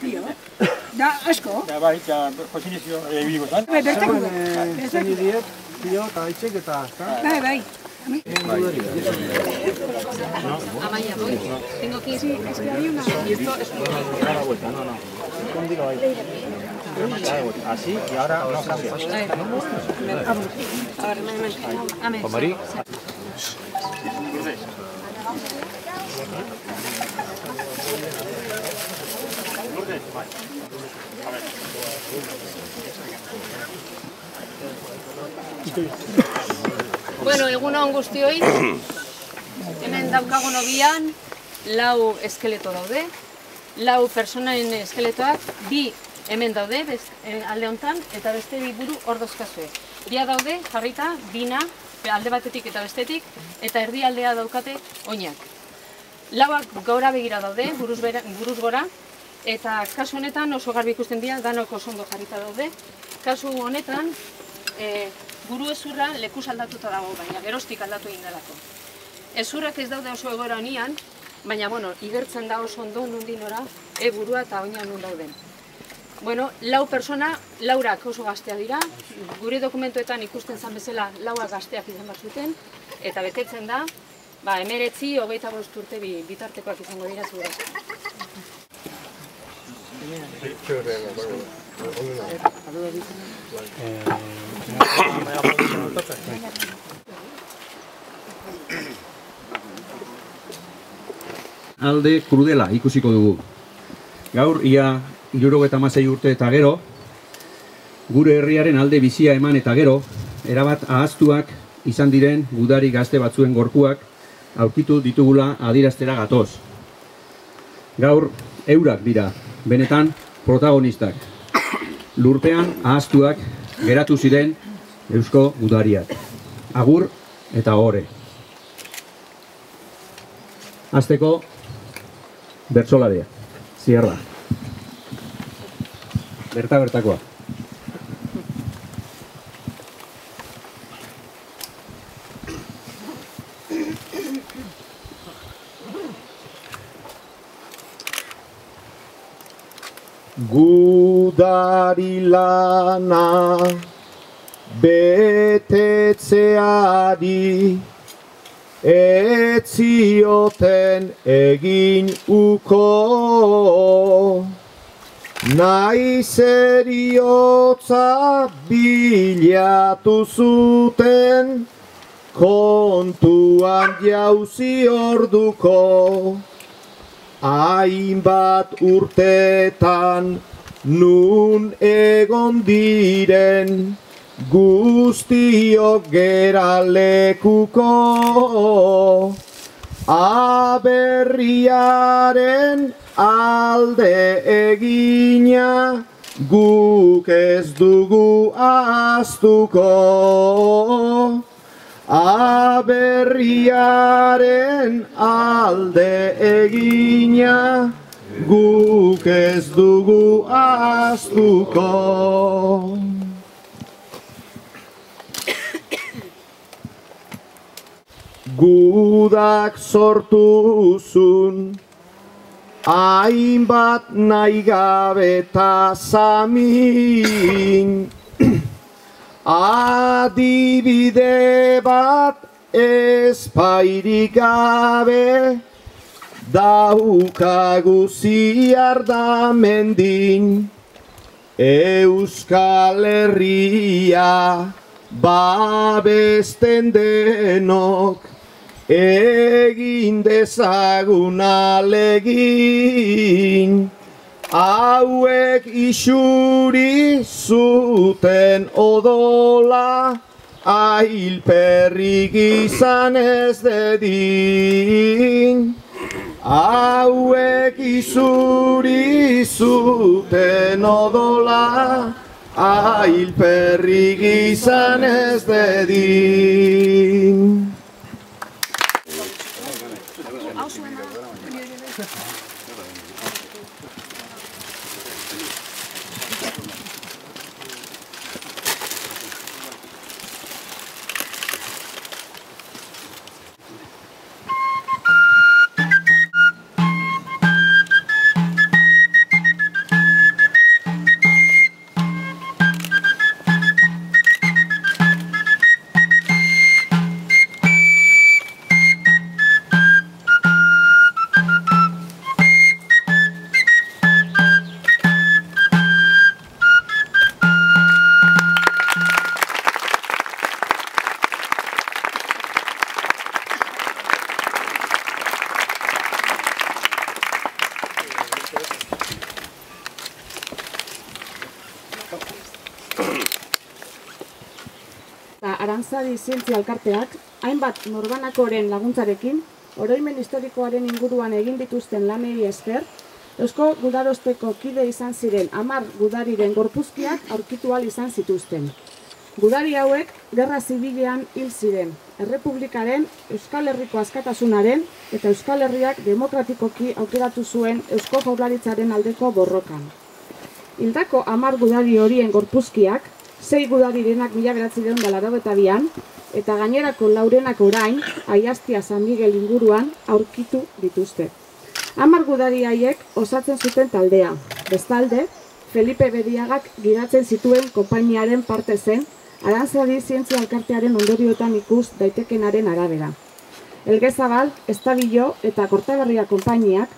Tio. Da, asko. Ja, bai, ja, kozinizio ebiliko zan. Bai, bertako. Zeni diet, pio eta aitzek eta, ezta? Bai, bai. Amaia, voy. Tengo que ir. Sí, es que hay una. Y esto es Da la vuelta, no, no. Escóndilo ahí. Da. Así y ahora no cambia. A ver, me, me. Amén. Marí. Bueno, egun on guztioi. Hemen daukagun obian, lau eskeleto daude. Lau personaren eskeletoak, bi hemen daude, bez, eh, alde hontan, eta beste bi buru hor dozkazue. Bia daude, jarrita, bina, alde batetik eta bestetik, eta erdi aldea daukate oinak. Lauak gora begira daude, buruz, bera, buruz gora, eta kasu honetan oso garbi ikusten dira, danok oso ondo jarrita daude. Kasu honetan, e, buru ezurra lekuz aldatuta dago, baina gerostik aldatu egin delako. Ezurrak ez daude oso egoera honian, baina bueno, igertzen da oso ondo nundin ora, e burua eta oina nun dauden. Bueno, lau persona, laurak oso gaztea dira, gure dokumentuetan ikusten zan bezala lauak gazteak izan behar zuten, eta betetzen da, ba, emeretzi, hogeita bost urte bi, bitartekoak izango dira zure. Alde krudela ikusiko dugu. Gaur ia irurogeta masei urte eta gero, gure herriaren alde bizia eman eta gero, erabat ahaztuak izan diren gudari gazte batzuen gorpuak aurkitu ditugula adiraztera gatoz. Gaur eurak dira, benetan protagonistak. Lurpean ahaztuak geratu ziren eusko gudariak. Agur eta ore. Azteko bertsolaria, zierra. Berta bertakoa. Gudari lana betetzeari etzioten egin uko. Nahi zeriotza bilatu zuten kontuan jauzi orduko hainbat urtetan nun egon diren guztiok gera lekuko aberriaren alde egina guk ez dugu aztuko aberriaren alde egina guk ez dugu aztuko. Gudak sortuzun hainbat nahi gabe eta zamin adibide bat espairik gabe daukagu ziar da mendin. Euskal Herria babesten denok egin dezagun alegin hauek isuri zuten odola ailperrik izan ez dedin. Hauek isuri zuten odola ailperrik izan ez dedin Ba, eta arantzari zientzia elkarteak, hainbat norbanakoren laguntzarekin, oroimen historikoaren inguruan egin dituzten lanei esker, Eusko Gudarosteko kide izan ziren amar gudariren gorpuzkiak aurkitu al izan zituzten. Gudari hauek gerra zibilean hil ziren, errepublikaren, Euskal Herriko askatasunaren eta Euskal Herriak demokratikoki aukeratu zuen Eusko Jaurlaritzaren aldeko borrokan. Hildako hamar gudari horien gorpuzkiak, sei gudarirenak mila beratzireun da eta bian, eta gainerako laurenak orain, aiaztia San Miguel inguruan, aurkitu dituzte. Hamar gudari haiek osatzen zuten taldea. Bestalde, Felipe Bediagak giratzen zituen konpainiaren parte zen, Arantzadi zientzia alkartearen ondorioetan ikus daitekenaren arabera. Elgezabal, Estabillo eta Kortaberria konpainiak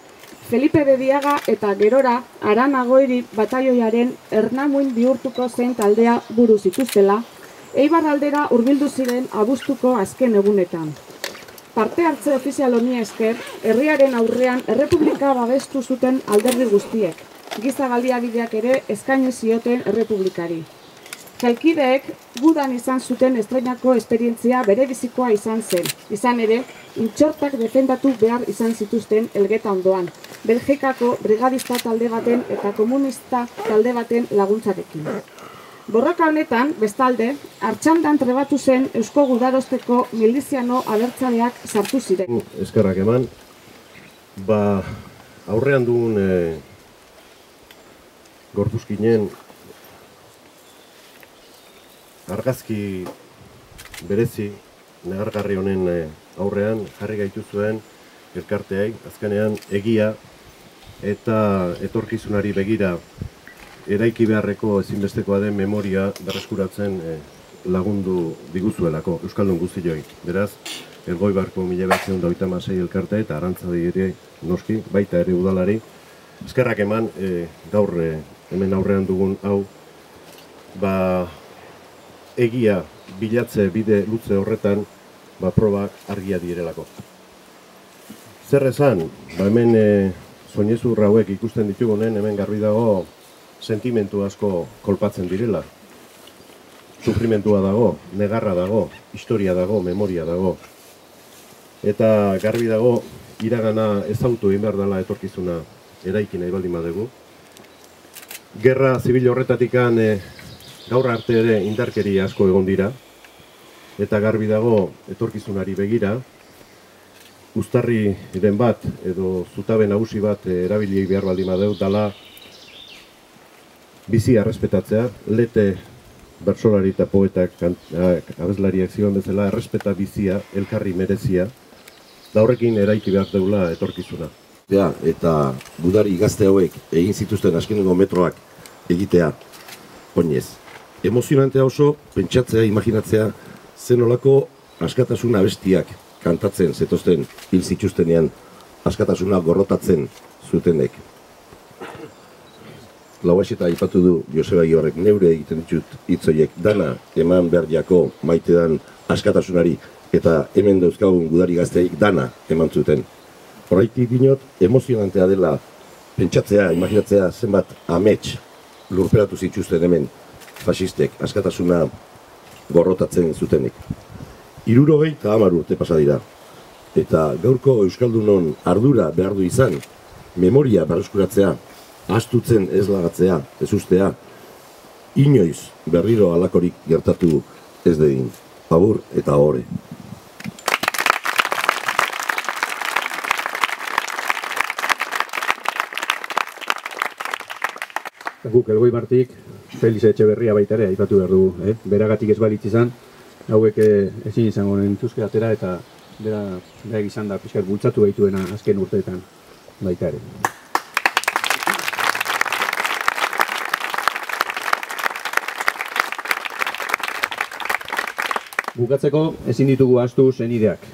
Felipe Bediaga eta gerora Aranagoiri bataioiaren ernamuin bihurtuko zen taldea buru zituztela, Eibar aldera hurbildu ziren abuztuko azken egunetan. Parte hartze ofizial honi esker, herriaren aurrean errepublika babestu zuten alderdi guztiek, giza baliabideak ere eskaini zioten errepublikari. Jalkideek gudan izan zuten estrenako esperientzia bere bizikoa izan zen. Izan ere, intxortak defendatu behar izan zituzten elgeta ondoan. Belgikako brigadista talde baten eta komunista talde baten laguntzarekin. Borroka honetan, bestalde, hartxandan trebatu zen Eusko Gudarosteko miliziano abertzaleak sartu ziren. Eskerrak eman, ba, aurrean dugun e, gorpuzkinen argazki berezi negargarri honen eh, aurrean jarri gaitu zuen elkarteai azkenean egia eta etorkizunari begira eraiki beharreko ezinbestekoa den memoria berreskuratzen eh, lagundu diguzuelako Euskaldun guztioi. Beraz, Elgoi Barko mila behatzen da elkarte eta arantzadi ere noski, baita ere udalari. Ezkerrak eman, eh, gaur hemen aurrean dugun hau, ba, egia bilatze bide luze horretan ba, probak argia direlako. Zer esan, ba, hemen e, soinezu hauek ikusten ditugunen, hemen garbi dago sentimentu asko kolpatzen direla. Sufrimentua dago, negarra dago, historia dago, memoria dago. Eta garbi dago, iragana ez autu egin behar dela etorkizuna eraikin nahi baldin badegu. Gerra zibil horretatikan e, gaur arte ere indarkeri asko egon dira, eta garbi dago etorkizunari begira, ustarri den bat edo zutabe nagusi bat erabili behar baldin badeu dala bizi errespetatzea, lete bersolari eta poetak abeslariak zioen bezala errespeta bizia, elkarri merezia, da horrekin eraiki behar deula etorkizuna. Ja, eta budari gazte hauek egin zituzten askenengo metroak egitea, oinez emozionantea oso, pentsatzea, imaginatzea, zenolako askatasuna bestiak kantatzen zetozten hil zituztenean askatasuna gorrotatzen zutenek. Lauax eta ipatu du Joseba horrek neure egiten ditut hitzoiek dana eman behar jako maitedan askatasunari eta hemen dauzkagun gudari gazteik dana eman zuten. Horaitik dinot, emozionantea dela pentsatzea, imaginatzea zenbat amets lurperatu zituzten hemen fasistek askatasuna gorrotatzen zutenik. Iruro eta hamar urte pasa dira. Eta gaurko Euskaldunon ardura behar du izan, memoria berreskuratzea, astutzen ez lagatzea, ez ustea, inoiz berriro alakorik gertatu ez dedin. Pabur eta horre. Guk elgoi martik Feliz Etxeberria baita ere, aipatu behar dugu, eh? beragatik ez balitz izan, hauek eh, ezin izango nintuzke atera eta bera, bera izan da pixkat bultzatu behituena azken urteetan baita ere. Bukatzeko ezin ditugu astu zenideak.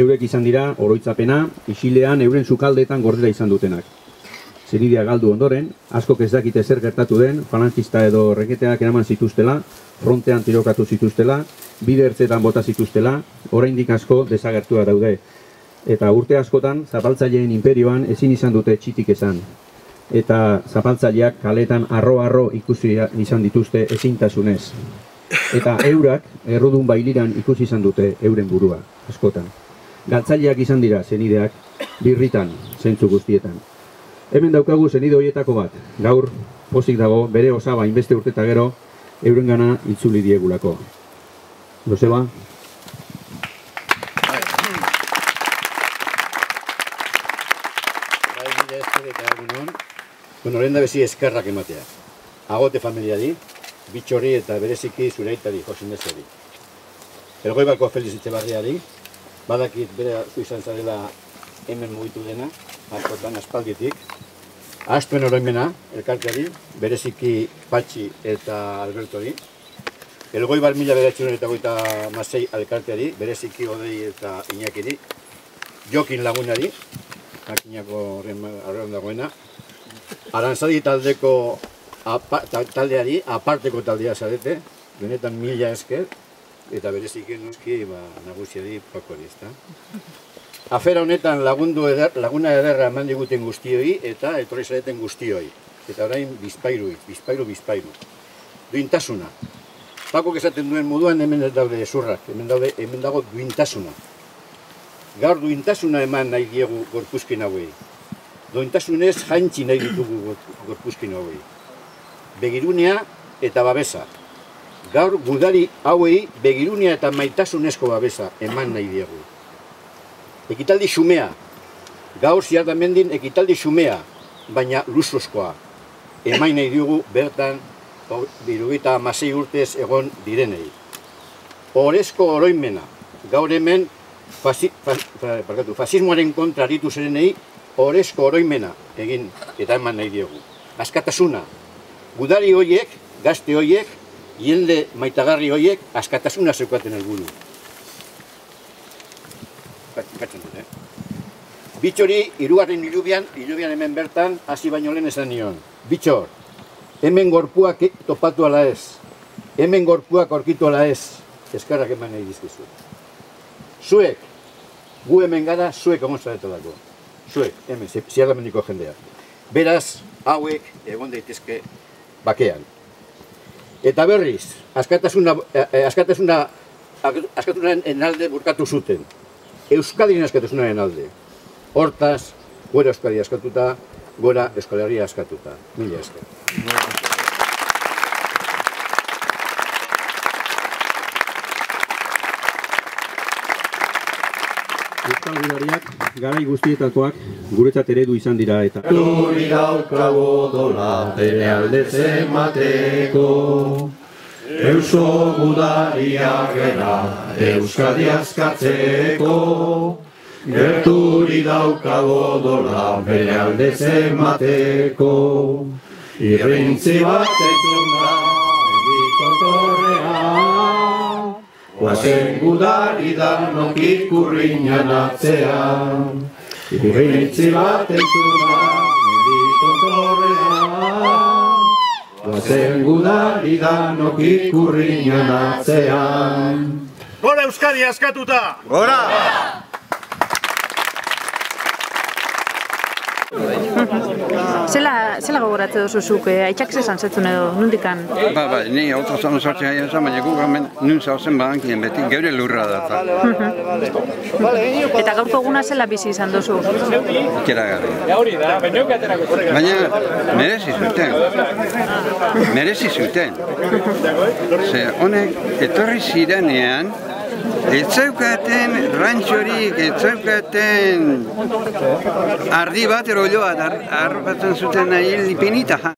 Eurek izan dira oroitzapena, isilean euren sukaldeetan gordera izan dutenak zenidia galdu ondoren, asko ez dakite zer gertatu den, falangista edo reketeak eraman zituztela, frontean tirokatu zituztela, bide ertzetan bota zituztela, oraindik asko desagertua daude. Eta urte askotan, zapaltzaileen imperioan ezin izan dute txitik esan. Eta zapaltzaileak kaletan arro-arro ikusi izan dituzte ezintasunez. eta eurak errudun bailiran ikusi izan dute euren burua, askotan. Galtzaileak izan dira zenideak birritan, zentzu guztietan. Hemen daukagu zenide horietako bat, gaur pozik dago bere osaba inbeste urteta gero eurengana itzuli diegulako. Joseba, Bai, mila esker eta egunon. Bueno, horren da bezi eskerrak ematea. Agote familiari, bitxori eta bereziki zure aitari, Josin Nezeri. Elgoi balko Feliz Etxebarriari, badakit bere izan zarela hemen mugitu dena, askotan aspalditik. Astuen oroimena, elkarteari, bereziki Patxi eta Albertori. Elgoi bar mila beratxeron eta goita masei alkarteari, bereziki Odei eta Iñakiri. Jokin lagunari, makinako horren dagoena. Arantzadi taldeko apa, ta- taldeari, aparteko taldea zarete, benetan mila esker, eta bereziki noski ba, nagusiari pakori, ezta? Afera honetan lagundu eder, laguna ederra eman diguten guztioi eta etorri zareten guztioi. Eta orain bizpairu, bizpairu, bizpairu. Duintasuna. Pakok esaten duen moduan hemen daude zurrak, hemen, daude, hemen dago duintasuna. Gaur duintasuna eman nahi diegu gorpuzkin hauei. Duintasunez jantzi nahi ditugu gor- gorpuzkin hauei. Begirunea eta babesa. Gaur gudari hauei begirunea eta maitasunezko babesa eman nahi diegu. Ekitaldi xumea. Gaur ziartamendin ekitaldi xumea, baina luzuzkoa. Emain nahi dugu bertan birugaita amasei urtez egon direnei. Orezko oroimena. Gaur hemen fasi, fa, fa, barkatu, fasismoaren kontra aritu zirenei orezko oroimena egin eta eman nahi diogu. Askatasuna. Gudari hoiek, gazte hoiek, jende maitagarri hoiek askatasuna zeukaten helburu. Katzen dut, eh? Bitxori, irugarren hilubian, hilubian hemen bertan, hasi baino lehen esan nion. Bitxor, hemen gorpuak topatu ala ez, hemen gorpuak aurkitu ala ez, eskarrak eman nahi dizkizu. Zuek, gu hemen gara, zuek egon zaretelako. Zuek, hemen, zi- ziarramendiko jendea. Beraz, hauek egon daitezke bakean. Eta berriz, askatasuna, eh, eh, askatasuna, askatasunaren alde burkatu zuten. Euskadiren askatasunaren alde. Hortaz, gora Euskadi askatuta, gora Euskal Herria askatuta. Mila esker. Euskal Gudariak garai guztietakoak guretzat eredu izan dira eta Turi daukago dola bere alde zemateko Euso gudaria gera Euskadi askatzeko Gerturi daukago dola bere alde zemateko. Irrintzi bat entzun da Egiko torrean Guazen gudari danok ikurriñan atzean. Irrintzi bat entzuna, mediko torrean Guazen gudari danok ikurriñan atzean. Gora Euskadi askatuta! Zela, zela gogoratze duzu zuk, eh, aitzak zesan zetzun edo, nundikan? Ba, ba, ni autozan sortzen ari esan, baina guk hemen nun zauzen badankien beti, geure lurra da eta Eta gaurko eguna zela bizi izan duzu? ikeragarri. Baina merezi zuten. Merezi zuten. Ze honek etorri zirenean, Ez zeukaten rantxorik, ez zeukaten ardi bat eroloa, arropatzen zuten nahi lipinita.